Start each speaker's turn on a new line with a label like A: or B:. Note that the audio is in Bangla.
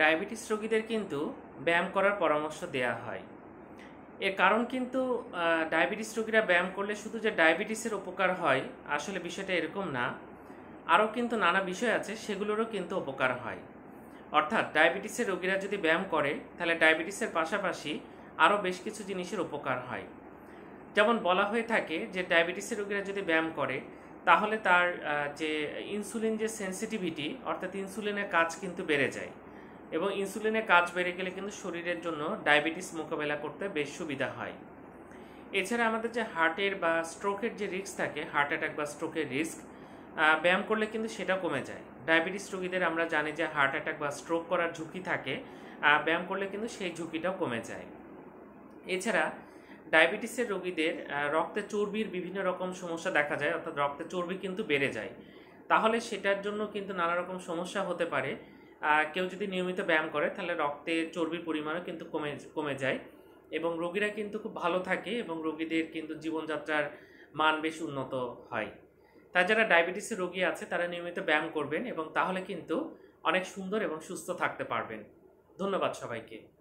A: ডায়াবেটিস রোগীদের কিন্তু ব্যায়াম করার পরামর্শ দেওয়া হয়। এর কারণ কিন্তু ডায়াবেটিস রোগীরা ব্যায়াম করলে শুধু যে ডায়াবেটিসের উপকার হয়, আসলে বিষয়টা এরকম না। আরও কিন্তু নানা বিষয় আছে, সেগুলোরও কিন্তু উপকার হয়। অর্থাৎ ডায়াবেটিসের রোগীরা যদি ব্যায়াম করে, তাহলে ডায়াবেটিসের পাশাপাশি আরও বেশ কিছু জিনিসের উপকার হয়। যেমন বলা হয়ে থাকে যে, ডায়াবেটিসের রোগীরা যদি ব্যায়াম করে, তাহলে তার যে ইনসুলিন যে সেন্সিটিভিটি, অর্থাৎ ইনসুলিনের কাজ কিন্তু বেড়ে যায়। এবং ইনসুলিনের কাজ বেড়ে গেলে কিন্তু শরীরের জন্য ডায়াবেটিস মোকাবেলা করতে বেশ সুবিধা হয়। এছাড়া আমাদের যে হার্টের বা স্ট্রোকের যে রিস্ক থাকে হার্ট অ্যাটাক বা স্ট্রোকের রিস্ক ব্যায়াম করলে কিন্তু সেটা কমে যায়। ডায়াবেটিস রোগীদের আমরা জানি যে হার্ট অ্যাটাক বা স্ট্রোক করার ঝুঁকি থাকে ব্যায়াম করলে কিন্তু সেই ঝুঁকিটাও কমে যায়। এছাড়া ডায়াবেটিসের রোগীদের রক্তে চর্বির বিভিন্ন রকম সমস্যা দেখা যায়, অর্থাৎ রক্তে চর্বি কিন্তু বেড়ে যায়। তাহলে সেটার জন্য কিন্তু নানা রকম সমস্যা হতে পারে। কেউ যদি নিয়মিত ব্যায়াম করে, তাহলে রক্তে চর্বির পরিমাণও কিন্তু কমে কমে যায়। এবং রোগীরা কিন্তু খুব ভালো থাকে এবং রোগীদের কিন্তু জীবনযাত্রার মান বেশ উন্নত হয়। তা যারা ডায়াবেটিসের রোগী আছে, তারা নিয়মিত ব্যায়াম করবেন এবং তাহলে কিন্তু অনেক সুন্দর এবং সুস্থ থাকতে পারবেন। ধন্যবাদ সবাইকে।